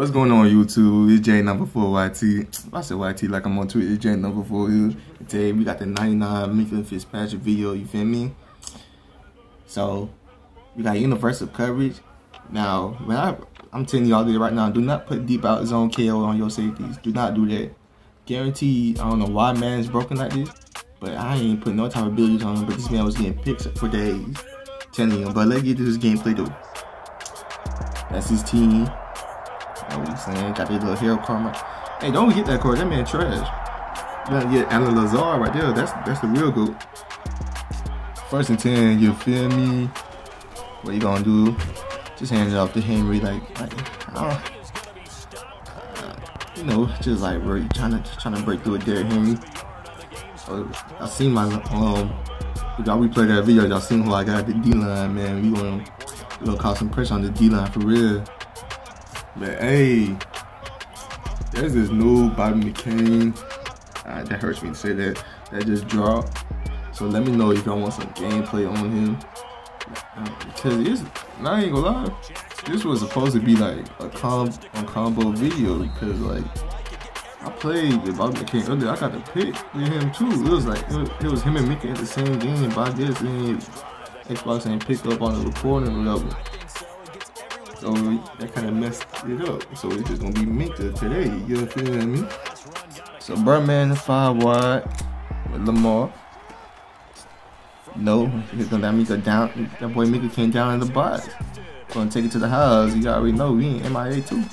what's going on YouTube? It's J number four YT. I said YT like I'm on Twitter. It's J number four. Today we got the 99 Minkah Fitzpatrick video. You feel me? So we got universal coverage. Now when I I'm telling y'all this right now, do not put deep out zone KO on your safeties. Do not do that. Guaranteed. I don't know why man is broken like this, but I ain't put no type of abilities on him. But this man was getting picks for days. Telling him. But let's get to this gameplay though. That's his team. Know what I'm saying? Got that little hero karma. Hey, don't get that card. That man trash. You gotta get Allen Lazard right there. That's that's the real goat. First and ten, you feel me? What you gonna do? Just hand it off to Henry, like, like, uh, you know, just like we're trying to trying to break through it there, Henry. So I seen my um, y'all replay that video. Y'all seen who I got the D line, man. We gonna gonna cause some pressure on the D line for real. But hey, there's this new Bobby McCain. Uh, that hurts me to say that. That just dropped. So let me know if y'all want some gameplay on him. Because it's, I ain't gonna lie, this was supposed to be like a, com a combo video because like I played with Bobby McCain earlier. I got the pick with him too. It was like it was, him and Mickey at the same game. But I Xbox ain't picked up on the recording level. So that kind of messed it up. So it's just gonna be Minkah today. You feel me? So Birdman five wide with Lamar. No, he's gonna that Minkah down. That boy Minkah came down in the box. Gonna take it to the house. You already know we ain't MIA too.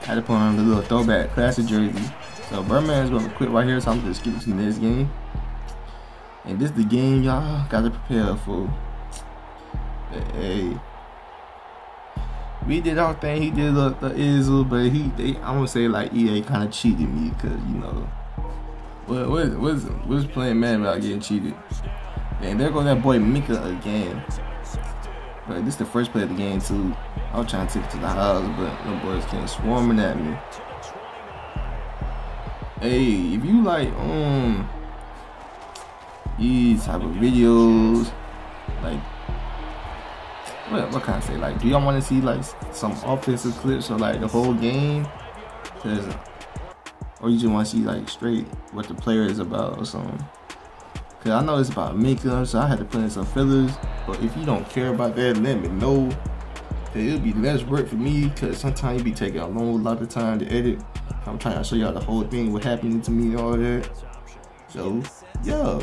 Had to put on the little throwback classic jersey. So Birdman's gonna quit right here. So I'm just skipping to this game. And this is the game y'all gotta prepare for. Hey we did our thing. He did the, the but he, they, I'm gonna say like EA kind of cheated me because you know, what what what's what's playing man about getting cheated? And there goes that boy Minkah again. But this is the first play of the game too. I was trying to take it to the house, but the boys came swarming at me. Hey, if you like um these type of videos, like what, what can I say? Like, do y'all want to see like some offensive clips or like the whole game? Cause, or you just want to see like straight what the player is about or something? Cause I know it's about makeup, so I had to put in some fillers. But if you don't care about that, let me know. It'll be less work for me. Cause sometimes it be taking a long lot of time to edit. I'm trying to show y'all the whole thing, what happened to me, and all that. So, yeah.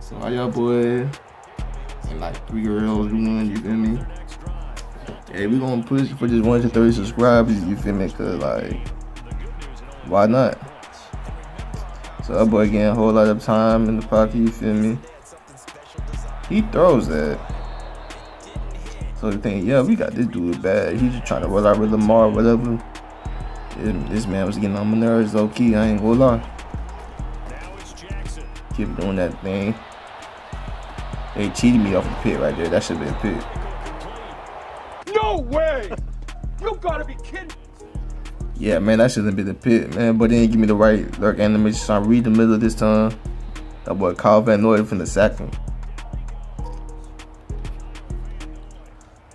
So, how y'all boys? And like three girls doing, you feel me? Hey, we gonna push for just 130 subscribers, you feel me? Cause like, why not? So that boy getting a whole lot of time in the pocket, you feel me? He throws that. So the thing, yeah, we got this dude bad. He's just trying to roll out with Lamar, whatever. This man was getting on my nerves, low key. I ain't gonna lie. Keep doing that thing. They cheated me off the pit right there. That should have been a pit. No way! You gotta be kidding. Yeah, man, that shouldn't have been the pit, man. But they didn't give me the right lurk animation, so I read the middle this time. That boy Kyle Van Noy from the second.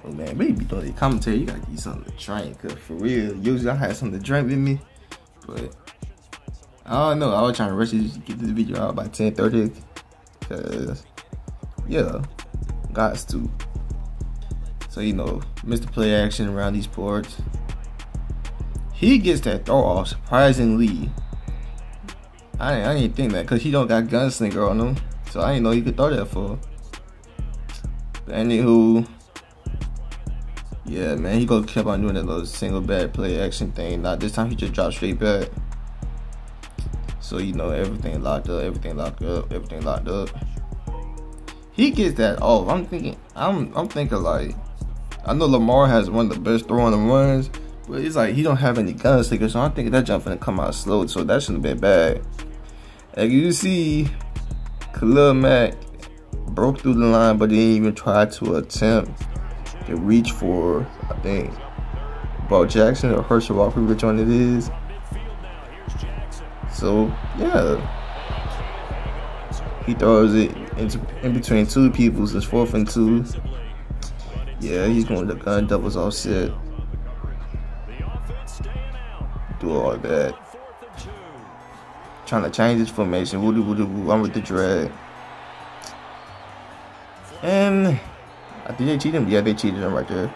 Oh man, maybe doing the commentary, you gotta get something to drink. Cause for real, usually I had something to drink with me. But I don't know. I was trying to rush to get this video out by 10:30. Cause yeah, gots to. So you know, Mr. Play action around these ports. He gets that throw off surprisingly. I I didn't think that because he don't got gunslinger on him, so I didn't know he could throw that for. But anywho, yeah, man, he go kept on doing that little single bad play action thing. Not this time, he just dropped straight back. So you know everything locked up, everything locked up, everything locked up he gets that off. I'm thinking, I'm, I'm thinking like, I know Lamar has one of the best throwing the runs, but it's like he don't have any gun stickers, so I'm thinking that jump gonna come out slow, so that shouldn't have been bad. As you see, Khalil Mack broke through the line, but didn't even try to attempt to reach for, I think, Bo Jackson or Herschel Walker, which one it is. So, yeah. He throws it in between two people's. It's fourth and two. Yeah, he's going to gun doubles offset. Do all that. Trying to change his formation. Woody woody woo. I'm with the drag. And I think they cheated him. Yeah, they cheated him right there.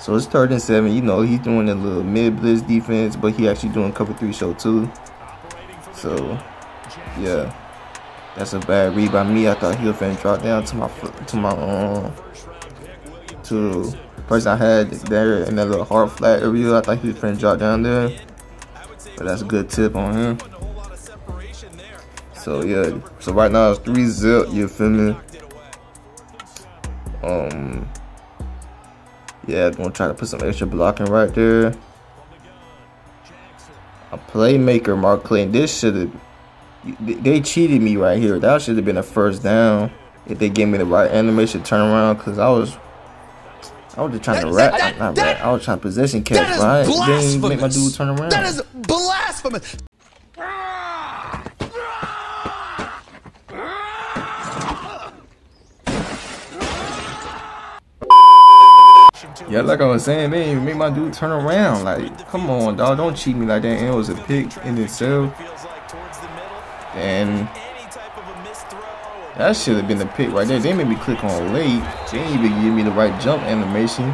So it's third and seven. You know, he's doing a little mid blitz defense, but he actually doing cover three show too. So, yeah. That's a bad read by me. I thought he was finna drop down to my to my um to the person I had there in that little hard flat area. I thought he was finna drop down there. But that's a good tip on him. So yeah. So right now it's three zip, you feel me? Um yeah, gonna try to put some extra blocking right there. A playmaker, Mark Clayton. This should have they cheated me right here. That should have been a first down if they gave me the right animation turnaround. Cause I was, I was just trying to rap, that, not that, rap. I was trying to possession catch, right? Then make my dude turn around. That is blasphemous. Yeah, like I was saying, they didn't even make my dude turn around. Like, come on, dog, don't cheat me like that. And it was a pick in itself. And that should have been the pick right there. They made me click on late. They didn't even give me the right jump animation.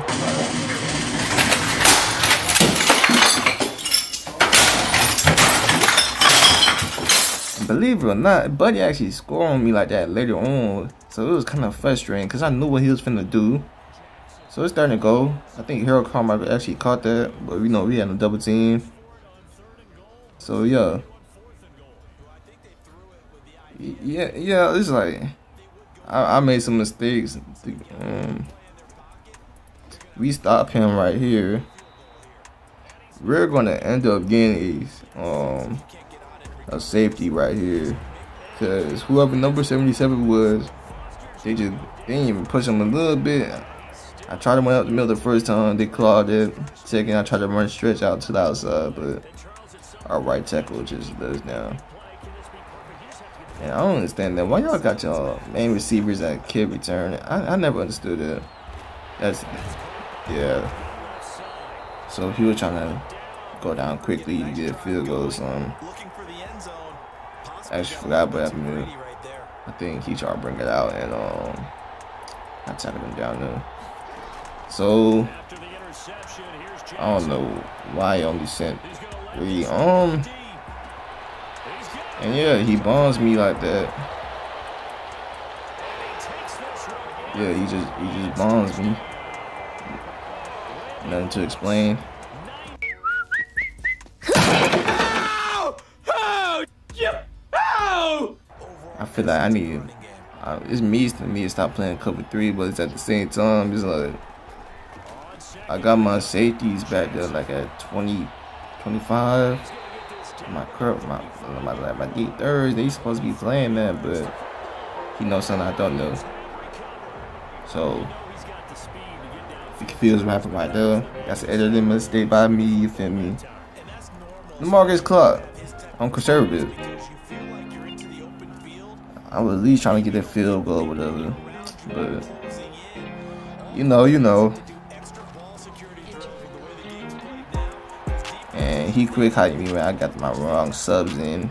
believe it or not, Buddy actually scored on me like that later on. So it was kind of frustrating because I knew what he was finna do. So it's starting to go. I think Harold Carmichael actually caught that, but you know we had a double team. So yeah yeah, yeah, it's like I, I made some mistakes. Um, we stop him right here. We're gonna end up getting a um a safety right here, cause whoever number seventy seven was, they just they didn't even push him a little bit. I tried to run up the middle the first time, they clawed it. Second, I tried to run stretch out to the outside, but our right tackle just let us down. And I don't understand that. Why y'all got y'all main receivers at kid return? I, I never understood it. That's yeah. So he was trying to go down quickly to get field goal or something. I actually forgot what happened. I think he tried to bring it out and um I tackled him down there. So I don't know why he only sent three. Um and yeah, he bonds me like that. Yeah, he just he just bonds me. Nothing to explain. I feel like I need. Uh, it's me to me to stop playing cover three, but it's at the same time it's like I got my safeties back there like at 20, 25 my curl, my my my, my deep thirds, they supposed to be playing that, but he knows something I don't know. So he feels rapping right there. That's an editing mistake by me. You feel me? Marcus Clark. I'm conservative. I was at least trying to get that field goal, whatever. But you know, you know. He quick hyped me when I got my wrong subs in.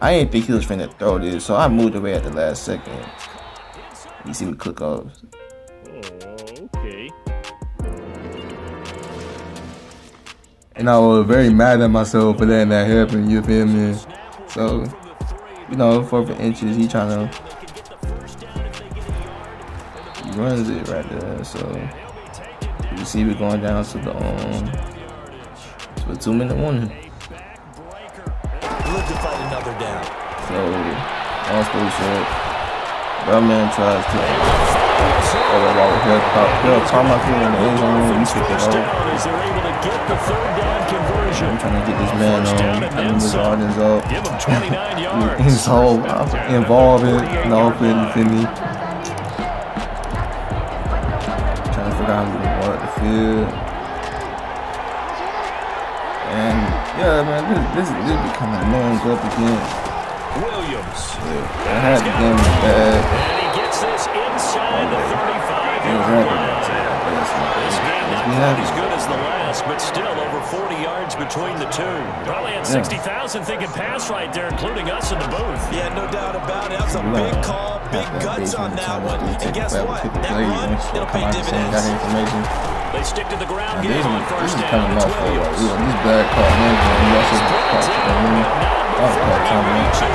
I didn't think he was finna throw this, so I moved away at the last second. You see me click off. Oh, okay. And I was very mad at myself for letting that happen, you feel me? So, you know, for inches, he trying to. He runs it right there, so. You see, we're going down to the um, with two minute warning. Live to fight another down. So, long story short, that man tries to overall head pop. He'll time my feet in the end zone. We took it off. I'm trying to get this man on. Having his audience up. his whole involvement in the open, you feel me? Trying to figure out how to work the field. Yeah, man, this this, this becoming annoying up again. Williams. Yeah, I had the game in the bag. And he gets this inside the 35 yard line. happy. as good as the last, but still over 40 yards between the two. Probably had 60,000 thinking pass right there, including us in the booth. Yeah, no doubt about it. That was a Love big call, big guts on that one. And guess what? That play, run, it'll pay out and send that dividends. They stick to the ground Now, this, is, this is kind of my It's fault. Like, Williams. you this bad call, man. You also caught, you know, what I mean? That was bad time, the eight-yard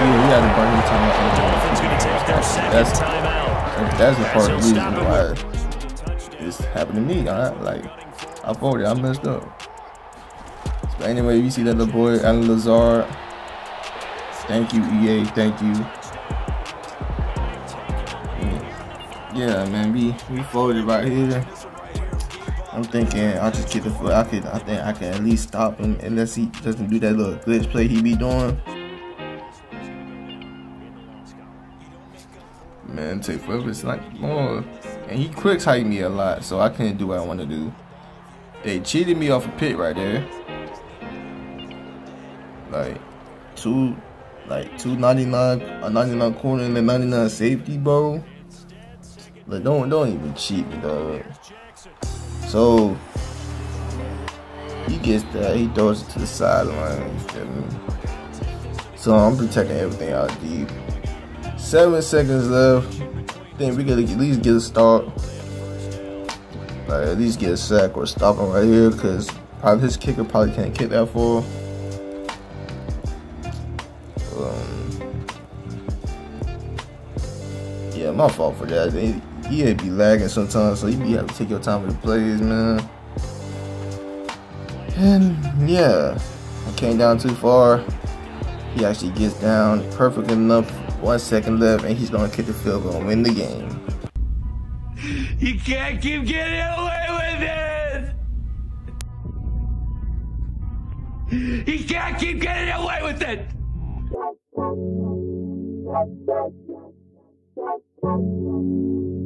Yeah, we had to burn his time out. Dolphins going to take their second That's, timeout. that's the part of the reason why this happened to me. I, like, I folded. I messed up. But anyway, you see that little boy, Allen Lazard. Thank you, EA. Thank you. Yeah, man, we we folded right here. I'm thinking I just get the foot. I could, I think I can at least stop him unless he doesn't do that little glitch play he be doing. Man, take forever. It's like more, and he quicks hike me a lot, so I couldn't do what I want to do. They cheated me off a pit right there. Like two, like two ninety nine, a ninety nine corner and a ninety nine safety, bro. Like don't don't even cheat me, dog. So he gets that, he throws it to the sideline. So I'm protecting everything out deep. Seven seconds left. Think we gotta at least get a start. Like at least get a sack or stop him right here, cause probably his kicker probably can't kick that far. Um, yeah, my fault for that. He be lagging sometimes, so you be have to take your time with the plays, man. And yeah, I came down too far. He actually gets down perfect enough. One second left, and he's gonna kick the field goal and win the game. You can't keep getting away with it! You can't keep getting away with it!